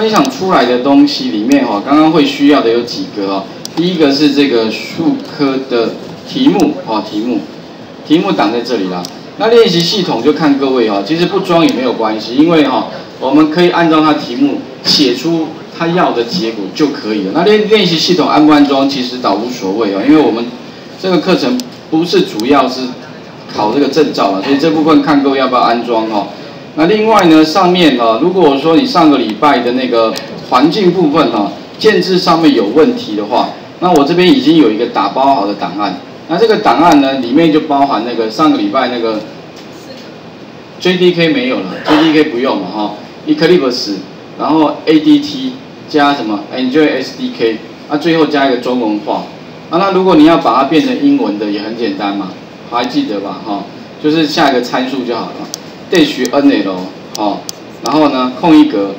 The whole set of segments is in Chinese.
分享出来的东西里面哈，刚刚会需要的有几个哦。第一个是这个数科的题目哦，题目，题目挡在这里了。那练习系统就看各位哈，其实不装也没有关系，因为哈，我们可以按照它题目写出它要的结果就可以了。那练练习系统安不安装其实倒无所谓哦，因为我们这个课程不是主要是考这个证照了，所以这部分看各位要不要安装哦。那另外呢，上面啊，如果说你上个礼拜的那个环境部分哈，建制上面有问题的话，那我这边已经有一个打包好的档案。那这个档案呢，里面就包含那个上个礼拜那个 JDK 没有了，JDK 不用了哈，Eclipse，然后 ADT 加什么 Enjoy SDK，那最后加一个中文化。啊，那如果你要把它变成英文的，也很简单嘛，还记得吧哈？就是下一个参数就好了。Dash nl 好，然后呢空一格，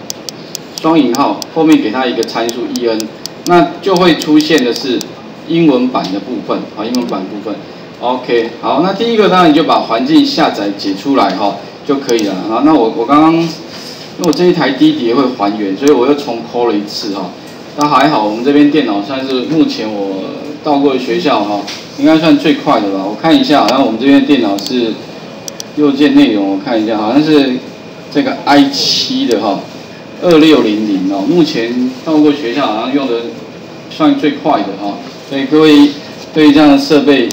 双引号后面给它一个参数 en，那就会出现的是英文版的部分啊，英文版部分。OK，好，那第一个当然你就把环境下载解出来哈就可以了。好，那我我刚刚因为我这一台低碟会还原，所以我又重 call 了一次哈。那还好，我们这边电脑算是目前我到过的学校哈，应该算最快的吧。我看一下，然后我们这边电脑是。右键内容我看一下，好像是这个 i 七的哈，二六零零哦，目前到过学校好像用的算最快的哈，所以各位对于这样的设备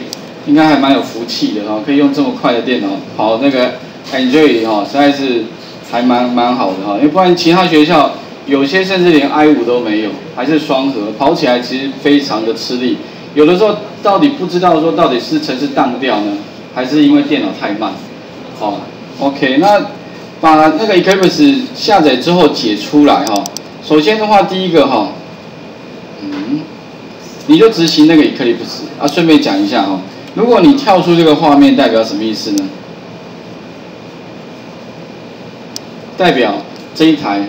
应该还蛮有福气的哈，可以用这么快的电脑跑那个 Android 哈，实在是还蛮蛮好的哈，因为不然其他学校有些甚至连 i 五都没有，还是双核，跑起来其实非常的吃力，有的时候到底不知道说到底是城市当掉呢，还是因为电脑太慢。好，OK，那把那个 Eclipse 下载之后解出来哈。首先的话，第一个哈，嗯，你就执行那个 Eclipse 啊。顺便讲一下哈，如果你跳出这个画面，代表什么意思呢？代表这一台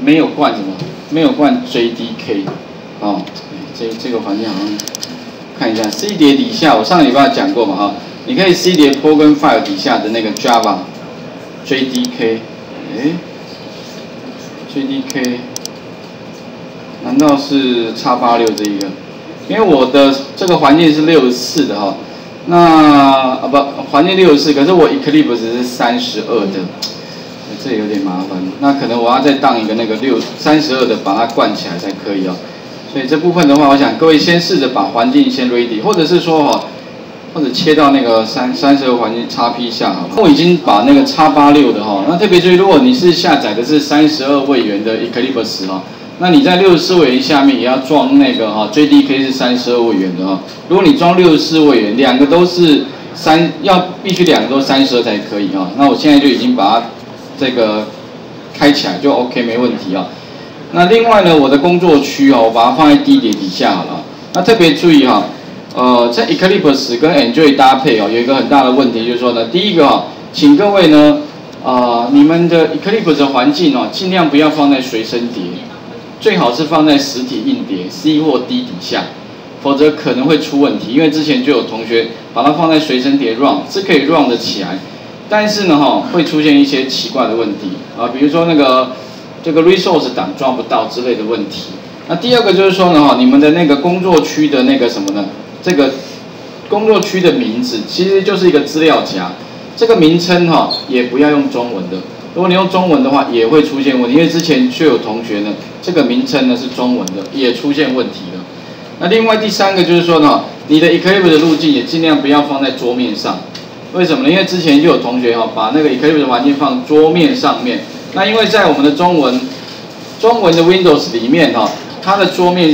没有灌什么，没有灌 JDK 啊。这这个环境好像看一下 C 碟底下，我上礼拜讲过嘛哈。你可以 C 碟 program file 底下的那个 Java JDK，哎，JDK，难道是叉八六这一个？因为我的这个环境是六十四的哈，那啊不，环境六十四，可是我 Eclipse 是三十二的，这有点麻烦。那可能我要再当一个那个六三十二的，把它灌起来才可以哦。所以这部分的话，我想各位先试着把环境先 ready，或者是说哈。或者切到那个三三十二环境 x P 下好了，我已经把那个 x 八六的哈，那特别注意，如果你是下载的是三十二位元的 Eclipse 哈，那你在六十四位元下面也要装那个哈最低可以是三十二位元的哈。如果你装六十四位元，两个都是三，要必须两个都三十二才可以哈。那我现在就已经把它这个开起来就 OK 没问题啊。那另外呢，我的工作区哦，我把它放在低点底下好了。那特别注意哈。呃，在 Eclipse 跟 Android 搭配哦，有一个很大的问题，就是说呢，第一个哈，请各位呢，啊，你们的 Eclipse 的环境哦，尽量不要放在随身碟，最好是放在实体硬碟 C 或 D 底下，否则可能会出问题。因为之前就有同学把它放在随身碟 run 是可以 run 的起来，但是呢哈，会出现一些奇怪的问题啊，比如说那个这个 resource 档装不到之类的问题。那第二个就是说呢哈，你们的那个工作区的那个什么呢？这个工作区的名字其实就是一个资料夹，这个名称哈也不要用中文的，如果你用中文的话也会出现问题，因为之前就有同学呢，这个名称呢是中文的，也出现问题了。那另外第三个就是说呢，你的 Eclipse 的路径也尽量不要放在桌面上，为什么呢？因为之前就有同学哈把那个 Eclipse 环境放桌面上面，那因为在我们的中文中文的 Windows 里面哈，它的桌面。